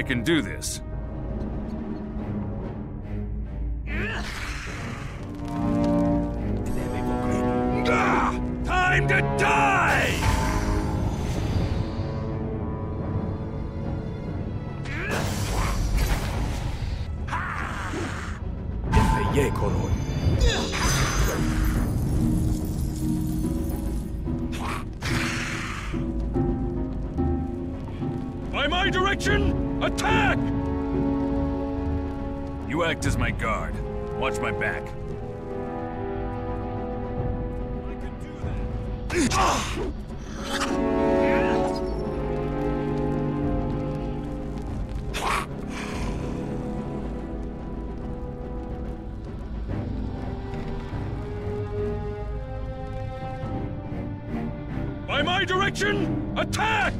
I can do this. Time to die! Ye koroi. By my direction, attack! You act as my guard. Watch my back. I can do that. By my direction, attack!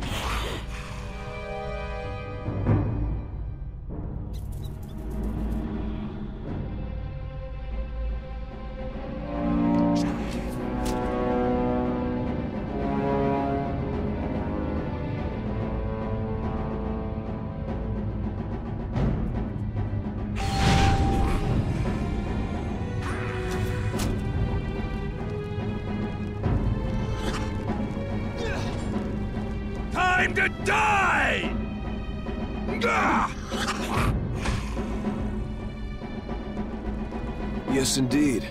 Time to die! Yes, indeed.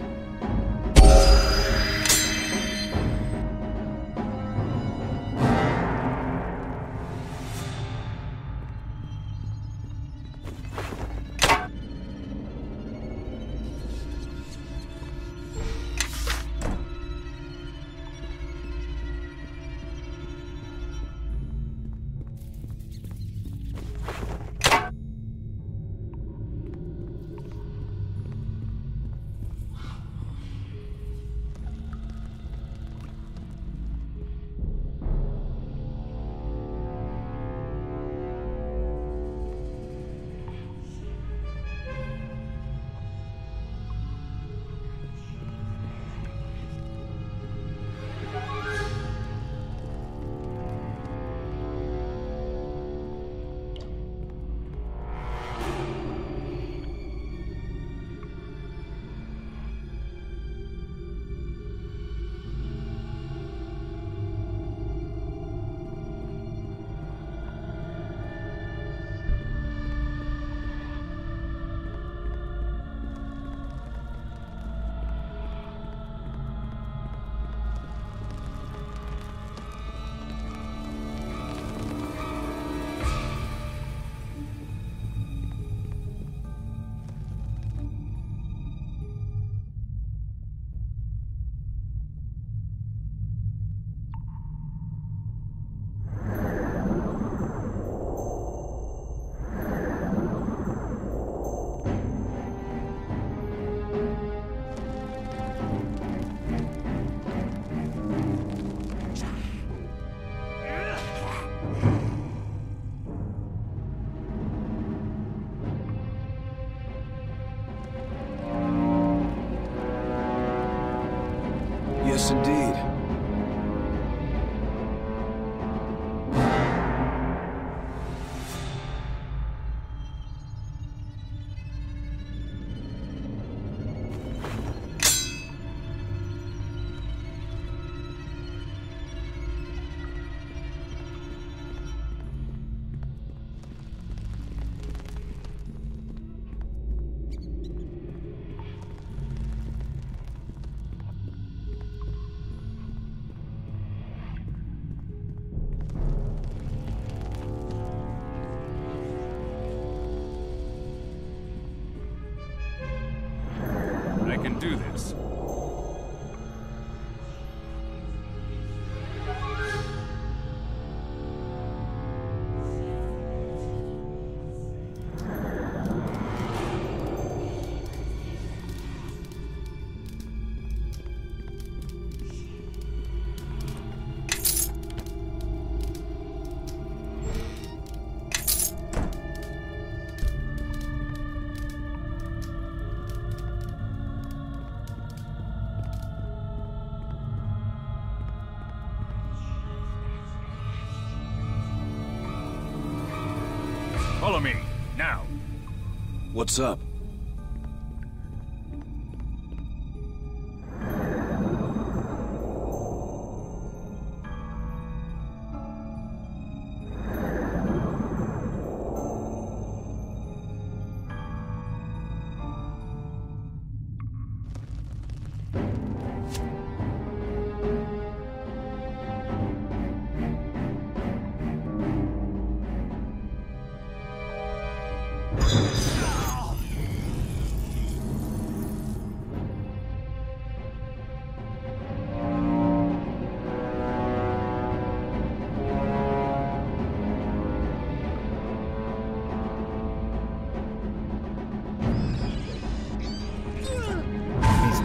Can do this. Follow me, now. What's up?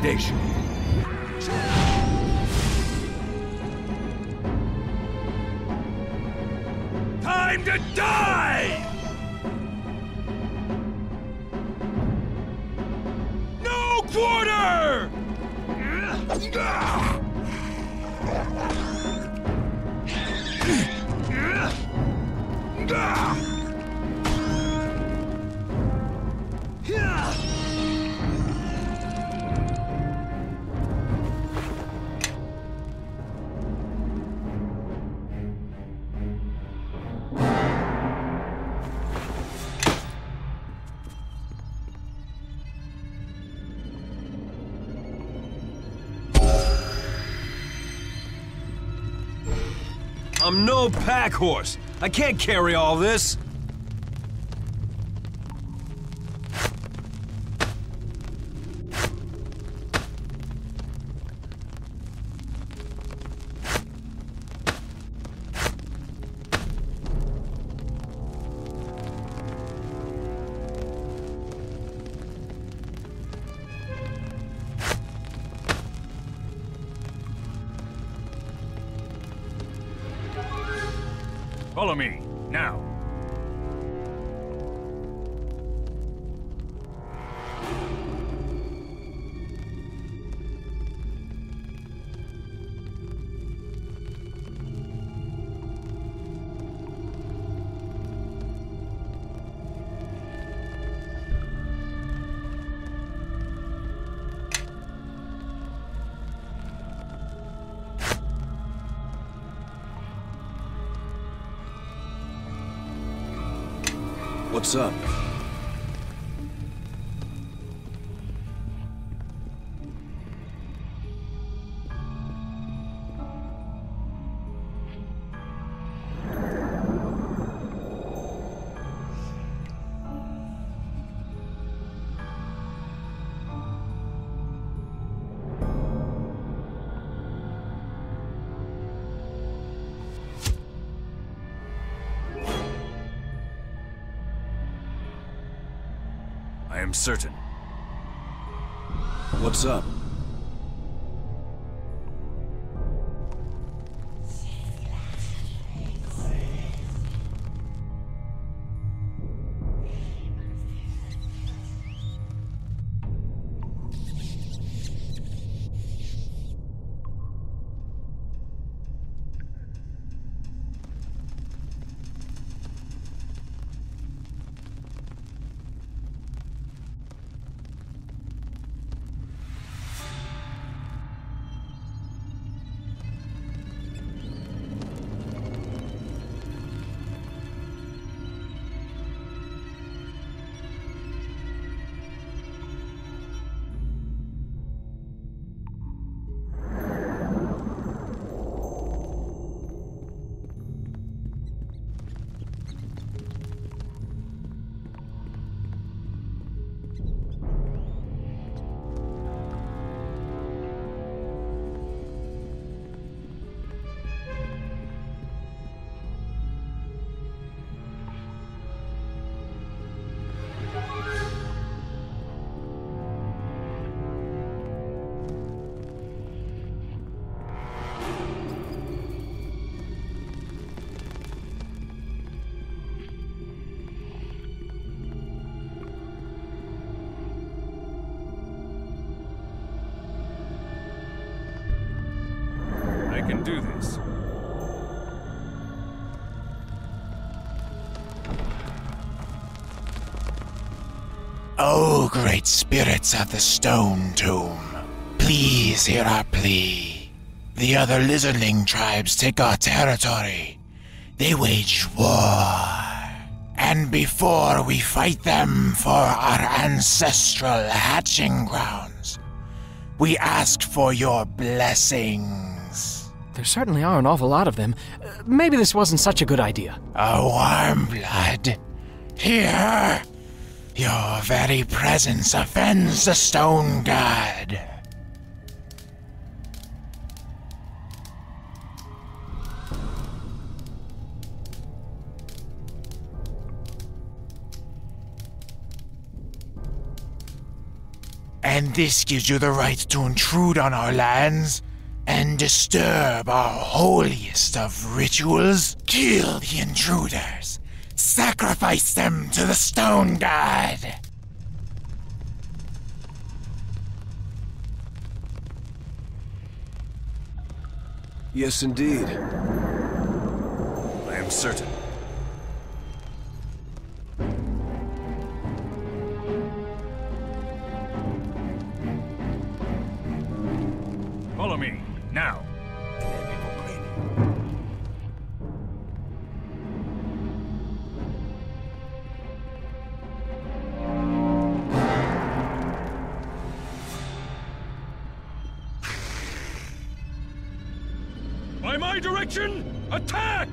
Time to die! No quarter! I'm no pack horse. I can't carry all this. Follow me, now. What's up? I am certain. What's up? Can do this. O great spirits of the Stone Tomb, please hear our plea. The other lizardling tribes take our territory. They wage war. And before we fight them for our ancestral hatching grounds, we ask for your blessings. There certainly are an awful lot of them. Uh, maybe this wasn't such a good idea. A warm blood. Here, your very presence offends the stone god. And this gives you the right to intrude on our lands and disturb our holiest of rituals. Kill the intruders. Sacrifice them to the stone god. Yes, indeed. I am certain. Follow me, now. By my direction, attack!